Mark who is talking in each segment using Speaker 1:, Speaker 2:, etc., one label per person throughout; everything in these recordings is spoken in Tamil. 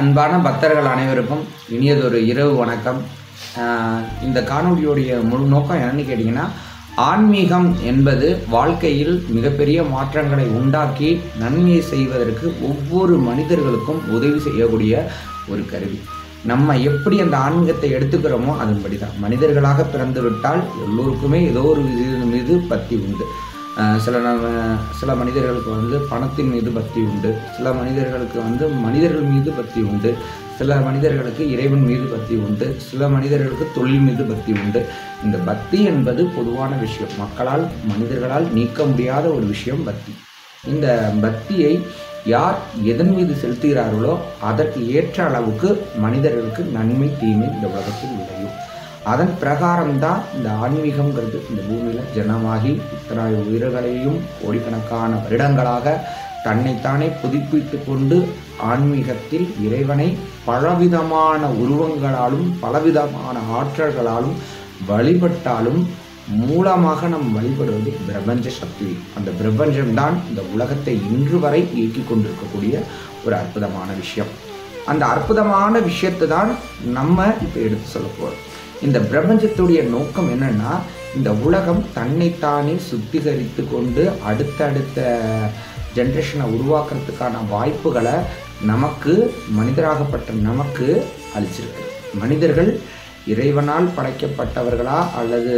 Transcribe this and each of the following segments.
Speaker 1: அன்பான பக்தர்கள் அனைவருக்கும் இனியதொரு இரவு வணக்கம். இந்த காணொளியுடைய முழு நோக்கம் என்னன்னு கேட்டிங்கன்னா ஆன்மீகம் என்பது வாழ்க்கையில் மிகப்பெரிய மாற்றங்களை உண்டாக்கி நன்மையை செய்வதற்கு ஒவ்வொரு மனிதர்களுக்கும் உதவி செய்யக்கூடிய ஒரு கருவி. நம்ம எப்படி அந்த ஆன்மீகத்தை எடுத்துக்கிறோமோ அதன்படி தான். மனிதர்களாக பிறந்து விட்டால் எல்லோருக்குமே ஏதோ ஒரு இது மீது பக்தி உண்டு. சில நம்ம சில மனிதர்களுக்கு வந்து பணத்தின் மீது பக்தி உண்டு. சில மனிதர்களுக்கு வந்து மனிதர்கள் மீது பக்தி உண்டு. சில மனிதர்களுக்கு இறைவன் மீது பக்தி உண்டு. சில மனிதர்களுக்கு தொழில் மீது பக்தி உண்டு. இந்த பக்தி என்பது பொதுவான விஷயம். மக்களால் மனிதர்களால் நீக்க முடியாத ஒரு விஷயம் பக்தி. இந்த பக்தியை யார் எதன் மீது செலுத்துகிறார்களோ அதற்கு ஏற்ற அளவுக்கு மனிதர்களுக்கு நன்மை தீமை இந்த உலகத்தில் விளையும். அதன் பிரகாரம்தான் இந்த ஆன்மீகம்ங்கிறது. இந்த பூமியில் ஜனமாகி இத்தனை உயிர்களையும் கோடிக்கணக்கான வருடங்களாக தன்னைத்தானே புதுப்பித்து கொண்டு ஆன்மீகத்தில் இறைவனை பலவிதமான உருவங்களாலும் பலவிதமான ஆற்றல்களாலும் வழிபட்டாலும் மூலமாக நம் வழிபடுவது பிரபஞ்ச சக்தி. அந்த பிரபஞ்சம்தான் இந்த உலகத்தை இன்று வரை இயக்கிக் கொண்டிருக்கக்கூடிய ஒரு அற்புதமான விஷயம். அந்த அற்புதமான விஷயத்தை தான் நம்ம இப்போ எடுத்து சொல்ல போகிறோம் இந்த பிரபஞ்சத்துடைய நோக்கம் என்னன்னா இந்த உலகம் தன்னைத்தானே சுத்திகரித்து கொண்டு அடுத்தடுத்த ஜென்ரேஷனை உருவாக்குறதுக்கான வாய்ப்புகளை நமக்கு மனிதராகப்பட்ட நமக்கு அளிச்சிருக்கு. மனிதர்கள் இறைவனால் படைக்கப்பட்டவர்களா அல்லது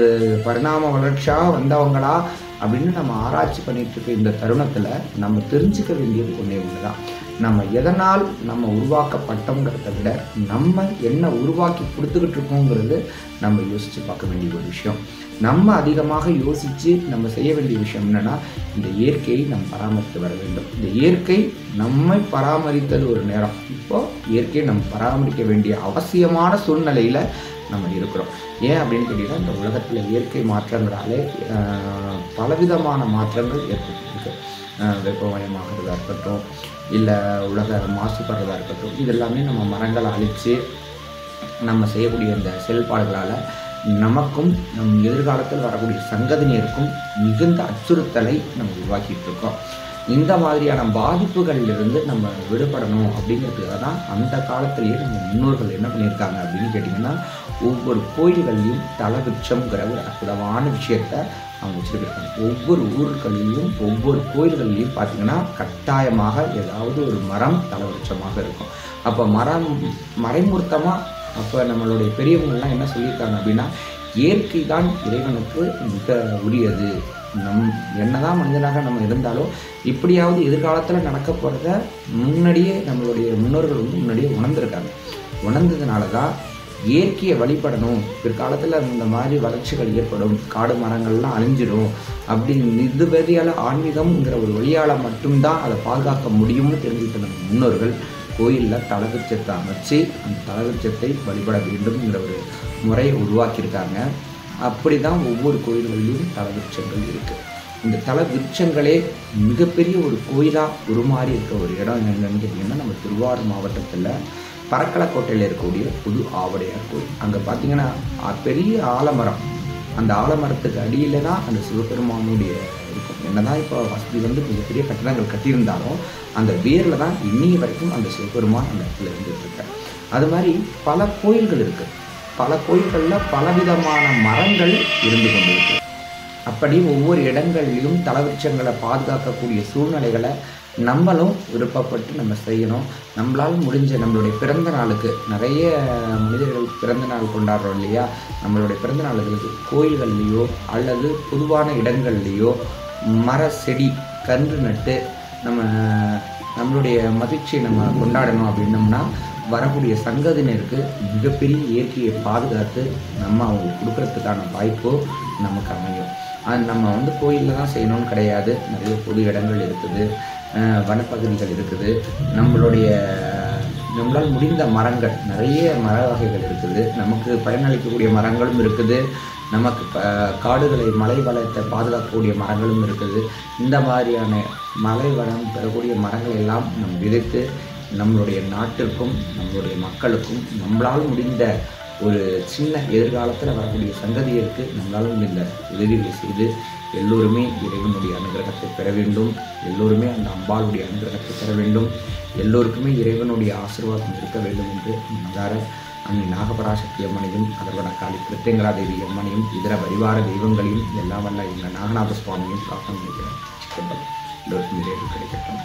Speaker 1: பரிணாம வளர்ச்சியாக வந்தவங்களா அப்படின்னு நம்ம ஆராய்ச்சி பண்ணிட்டு இருக்க இந்த தருணத்தில் நம்ம தெரிஞ்சுக்க வேண்டியது ஒன்றே ஒன்று தான் நம்ம எதனால் நம்ம உருவாக்கப்பட்டோங்கிறத விட நம்ம என்ன உருவாக்கி கொடுத்துக்கிட்டு இருக்கோங்கிறது நம்ம யோசித்து பார்க்க வேண்டிய ஒரு விஷயம். நம்ம அதிகமாக யோசித்து நம்ம செய்ய வேண்டிய விஷயம் என்னென்னா இந்த இயற்கையை நம்ம பராமரித்து வர வேண்டும். இந்த இயற்கை நம்மை பராமரித்தது ஒரு நேரம். இப்போது இயற்கையை நம்ம பராமரிக்க வேண்டிய அவசியமான சூழ்நிலையில் நம்ம இருக்கிறோம். ஏன் அப்படின்னு கேட்டிங்கன்னா இந்த உலகத்தில் இயற்கை மாற்றங்களாலே பலவிதமான மாற்றங்கள் ஏற்பட்டிருக்கு. வெப்பமயமாகிறதா இருக்கட்டும் இல்லை உலக மாசுபடுறதா இருக்கட்டும் இதெல்லாமே நம்ம மரங்களை அழித்து நம்ம செய்யக்கூடிய இந்த செயல்பாடுகளால் நமக்கும் நம் எதிர்காலத்தில் வரக்கூடிய சங்கதியினருக்கும் மிகுந்த அச்சுறுத்தலை நம்ம உருவாக்கிட்டு இருக்கோம். இந்த மாதிரியான பாதிப்புகளிலிருந்து நம்ம விடுபடணும் அப்படிங்கிறதுக்காக தான் அந்த காலத்திலேயே நம்ம முன்னோர்கள் என்ன பண்ணியிருக்காங்க அப்படின்னு கேட்டிங்கன்னா ஒவ்வொரு கோயில்கள்லையும் தலவிருட்சம்ங்கிற ஒரு அற்புதமான விஷயத்த அவங்க வச்சுருக்காங்க ஒவ்வொரு ஊர்களிலும் ஒவ்வொரு கோயில்கள்லையும் பார்த்தீங்கன்னா கட்டாயமாக ஏதாவது ஒரு மரம் தலவிருட்சமாக இருக்கும். அப்போ மரம் மறைமுர்த்தமாக அப்போ நம்மளுடைய பெரியவங்கள்லாம் என்ன சொல்லியிருக்காங்க அப்படின்னா இயற்கை தான் இறைவனுக்கு மிக உரியது. நம் என்னதான் மனிதனாக நம்ம இருந்தாலும் இப்படியாவது எதிர்காலத்தில் நடக்க போகிறத முன்னாடியே நம்மளுடைய முன்னோர்கள் வந்து முன்னாடியே உணர்ந்திருக்காங்க. உணர்ந்ததுனால தான் இயற்கையை வழிபடணும். பிற்காலத்தில் இந்த மாதிரி வளர்ச்சிகள் ஏற்படும். காடு மரங்கள்லாம் அழிஞ்சிடும் அப்படின்னு இது வழியால் ஆன்மீகம்ங்கிற ஒரு வழியால் மட்டும்தான் அதை பாதுகாக்க முடியும்னு தெரிஞ்சுக்கிட்ட நம்ம முன்னோர்கள் கோயிலில் தலவிருச்சத்தை அமைச்சு அந்த தலவிருச்சத்தை வழிபட வேண்டும்ங்கிற ஒரு முறையை உருவாக்கியிருக்காங்க. அப்படி தான் ஒவ்வொரு கோயில்களிலும் தலவிருச்சங்கள் இருக்குது இந்த தல விருட்சங்களே மிகப்பெரிய ஒரு கோயிலாக உருமாறி இருக்க ஒரு இடம் என்னன்னு கேட்டிங்கன்னா நம்ம திருவாரூர் மாவட்டத்தில் பறக்கலக்கோட்டையில் இருக்கக்கூடிய புது ஆவடையார் கோயில். அங்கே பார்த்தீங்கன்னா பெரிய ஆலமரம். அந்த ஆலமரத்துக்கு அடியில் தான் அந்த சிவபெருமானுடைய இருக்கும். என்னதான் இப்போ வசதி வந்து மிகப்பெரிய கட்டிடங்கள் கட்டியிருந்தாலும் அந்த வேரில் தான் இன்னைய வரைக்கும் அந்த சிவபெருமான் அந்த இடத்துல இருந்துகிட்ருக்கார். அது மாதிரி பல கோயில்கள் இருக்குது பல கோயில்களில் பலவிதமான மரங்கள் இருந்து கொண்டிருக்கு. அப்படி ஒவ்வொரு இடங்கள்லையும் தலவிருட்சங்களை பாதுகாக்கக்கூடிய சூழ்நிலைகளை நம்மளும் விருப்பப்பட்டு நம்ம செய்யணும். நம்மளால் முடிஞ்ச நம்மளுடைய பிறந்த நாளுக்கு நிறைய மனிதர்கள் பிறந்த நாள் கொண்டாடுறோம் இல்லையா? நம்மளுடைய பிறந்த நாளுகளுக்கு கோயில்கள்லேயோ அல்லது பொதுவான இடங்கள்லேயோ மர செடி கன்று நட்டு நம்ம நம்மளுடைய மகிழ்ச்சியை நம்ம கொண்டாடணும் அப்படின்னம்னா வரக்கூடிய சங்கதினருக்கு மிகப்பெரிய இயற்கையை பாதுகாத்து நம்ம அவங்களுக்கு கொடுக்கறதுக்கான வாய்ப்பு நமக்கு அமையும். அது நம்ம வந்து கோயிலில் தான் செய்யணும்னு கிடையாது. நிறைய பொது இடங்கள் இருக்குது. வனப்பகுதிகள் இருக்குது. நம்மளுடைய நம்மளால் முடிந்த மரங்கள் நிறைய மர வகைகள் இருக்குது. நமக்கு பயனளிக்கக்கூடிய மரங்களும் இருக்குது. நமக்கு காடுகளை மலை வளத்தை பாதுகாக்கக்கூடிய மரங்களும் இருக்குது. இந்த மாதிரியான மலை வளம் பெறக்கூடிய மரங்கள் எல்லாம் நம் விதைத்து நம்மளுடைய நாட்டிற்கும் நம்மளுடைய மக்களுக்கும் நம்மளால் முடிந்த ஒரு சின்ன எதிர்காலத்தில் வரக்கூடிய சந்ததியருக்கு நம்மளாலும் இந்த உதவிகளை செய்து எல்லோருமே இறைவனுடைய அனுகிரகத்தை பெற வேண்டும். எல்லோருமே அந்த அம்பாளுடைய அனுகிரகத்தை பெற வேண்டும். எல்லோருக்குமே இறைவனுடைய ஆசீர்வாதம் இருக்க வேண்டும் என்று மனதார அன்னை நாகபராசக்தி அம்மனையும் அதற்கான காளி கிருத்தேங்கரா தேவி அம்மனையும் இதர பரிவார தெய்வங்களையும் எல்லாம் வல்ல எங்கள் நாகநாத சுவாமியும் பிரார்த்தனை செய்கிறேன். எல்லோருக்கும் இறைவு கிடைக்கட்டும்.